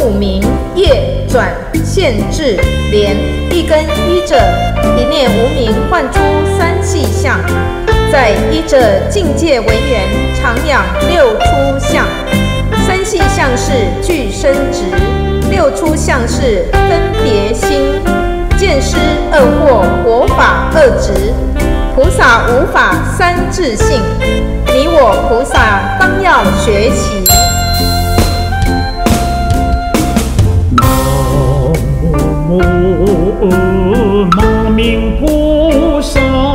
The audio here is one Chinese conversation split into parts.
五名，业转现智连；一根依者一念无名，唤出三细相。在依者境界为缘，常养六出相。三细相是具生执，六出相是分别心。见师二惑，佛法二执，菩萨无法三智性。你我菩萨当要学习。南无菩萨，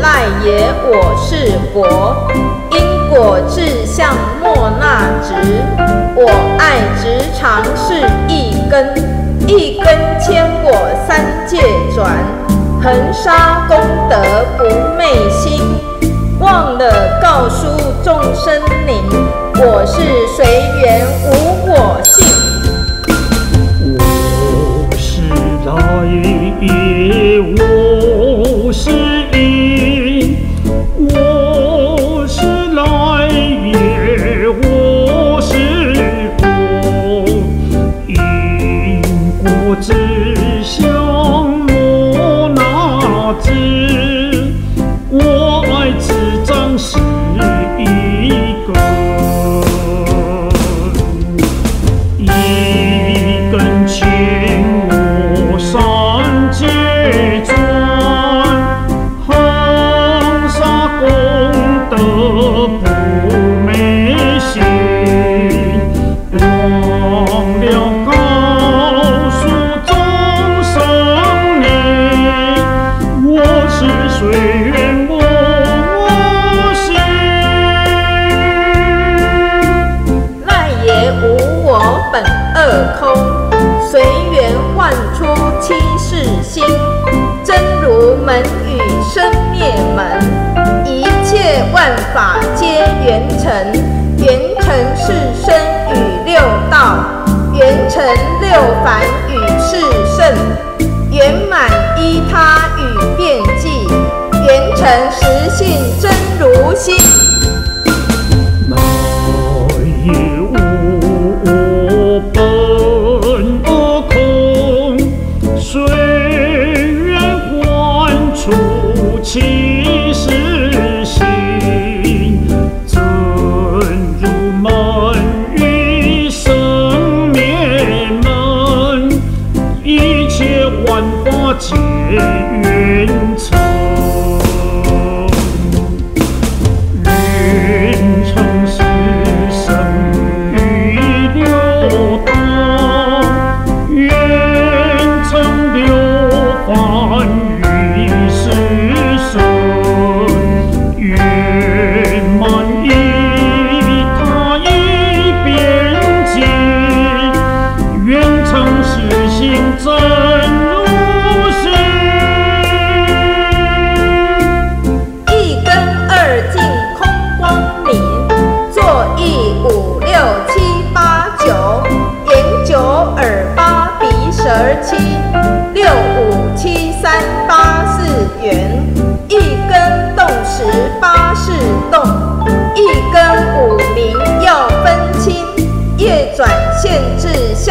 赖耶，我是佛。因果志向莫那执，我爱执常是一根，一根千果三界转，恒沙功德不昧心。忘了告诉众生灵，我是随缘无我性。我是来也，我法皆缘成，缘成是身与六道，缘成六凡与是圣，圆满依他与遍计，缘成实性真如心。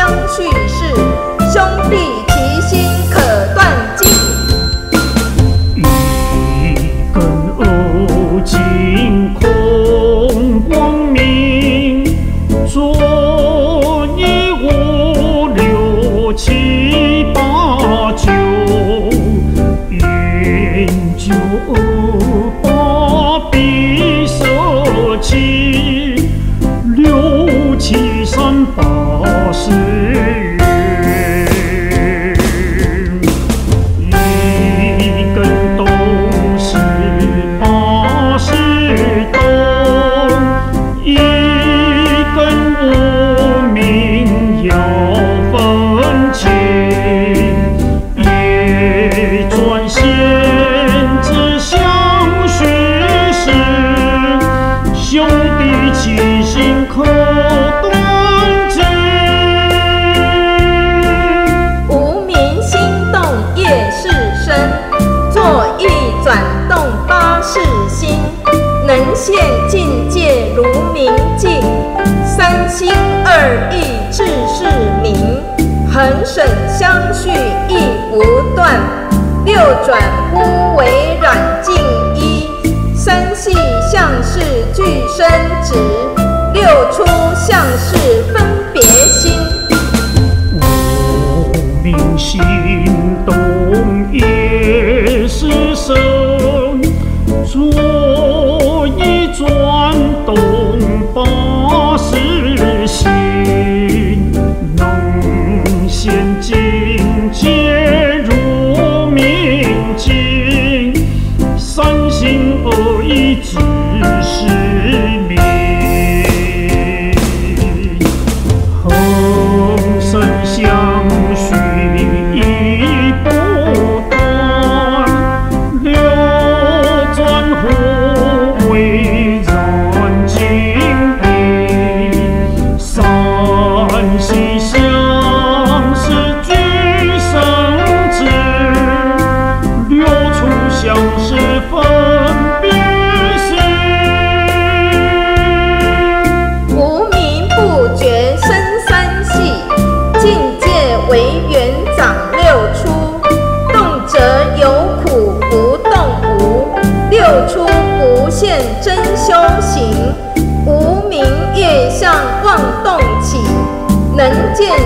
相去是，兄弟续亦不断。六转忽为软静一，三系向是俱生直，六出向是分。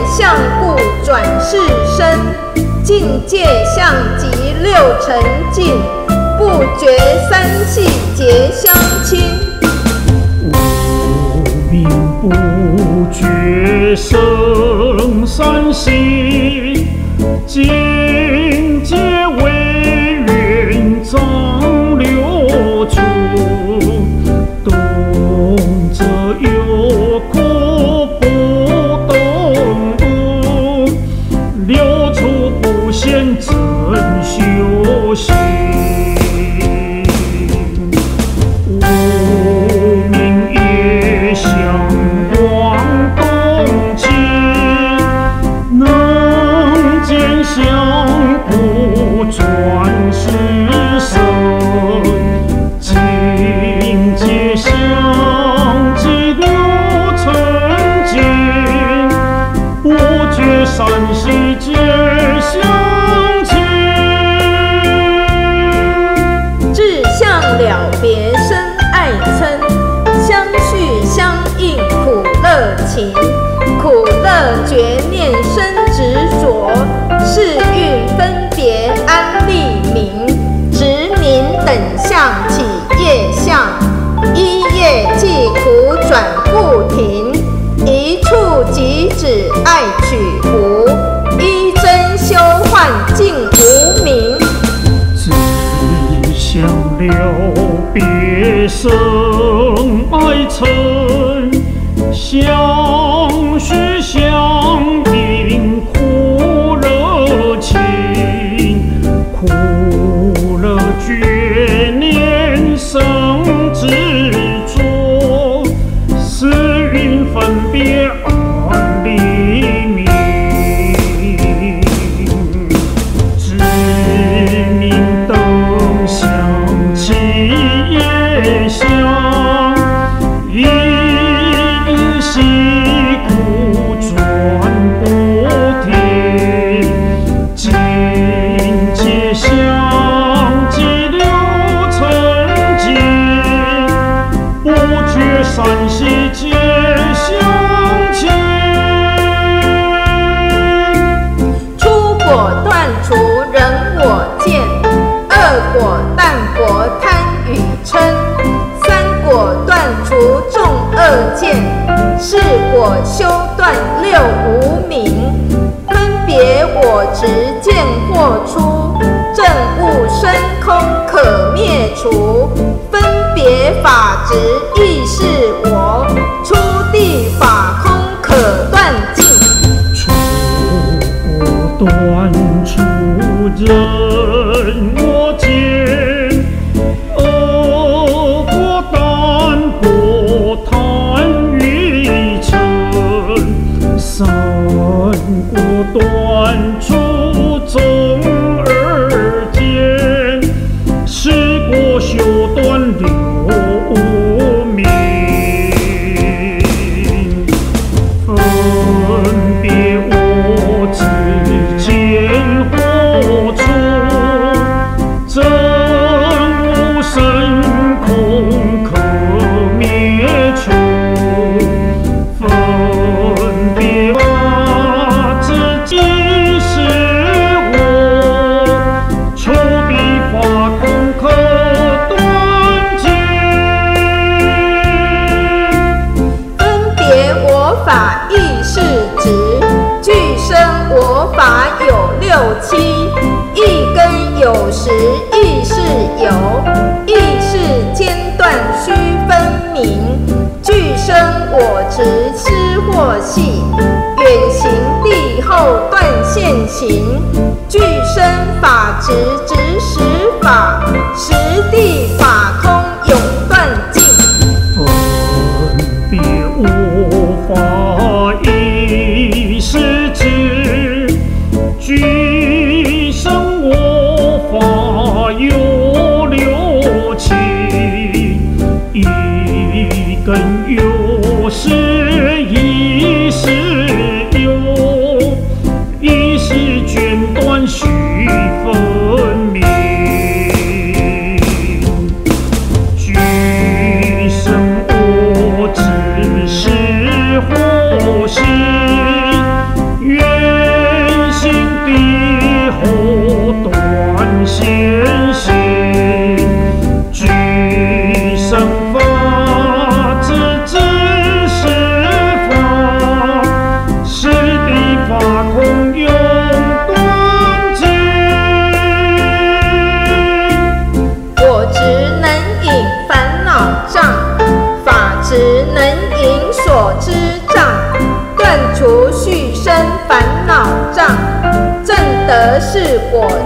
相故转世身，境界相即六尘尽，不觉三系结相亲。无名不觉生三系。自运分别安利名，执名等相起业相，一业即苦转不停，一触即止爱取无，一真修幻尽无名。只想了别生，爱成相。我修断六无明，分别我执见过出，正悟深空可灭除，分别法执。过隙，远行地后断现行，具身法直执使法实地。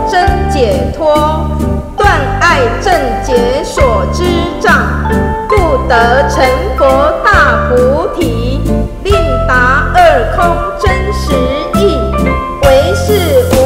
真解脱，断爱正解所知障，故得成佛大菩提，令达二空真实意，唯是无。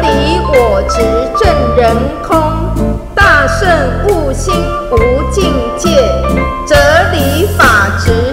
离我执证人空，大圣悟心无境界，则离法执。